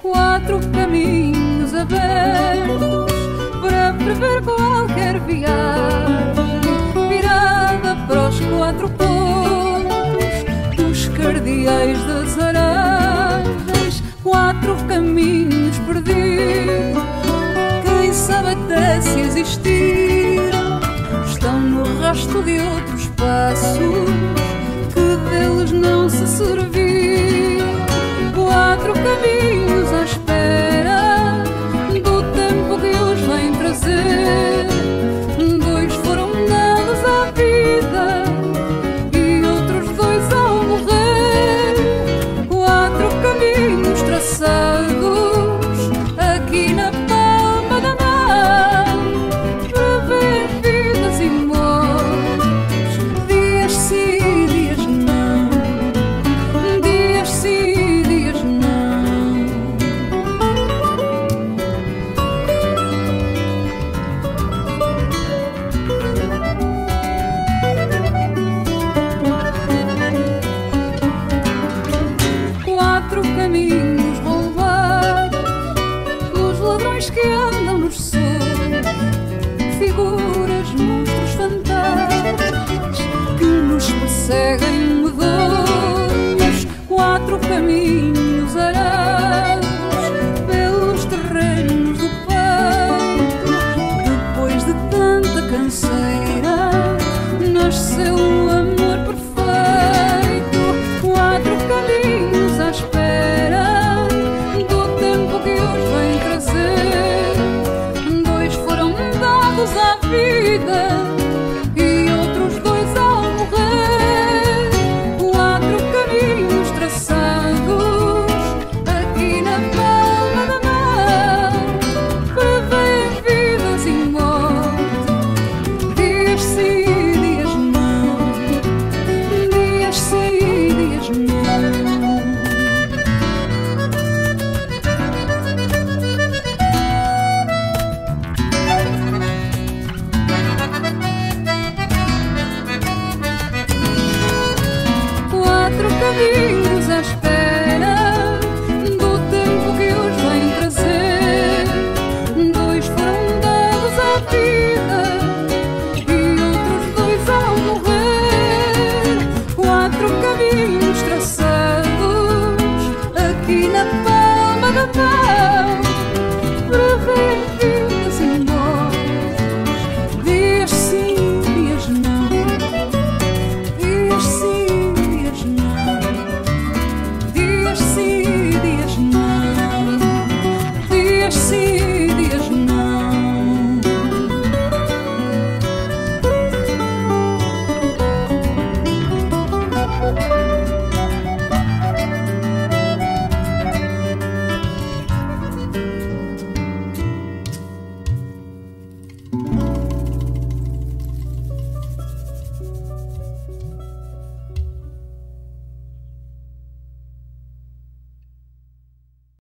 Quatro caminhos abertos para prever qualquer viagem, virada para os quatro pontos dos cardeais das aranhas. Quatro caminhos perdidos, quem sabe até se existiram, estão no rastro de outros passos que deles não se serviram. Quatro caminhos seguem-me dois, quatro caminhos arados pelos terrenos do peito. Depois de tanta canseira, nasceu um you.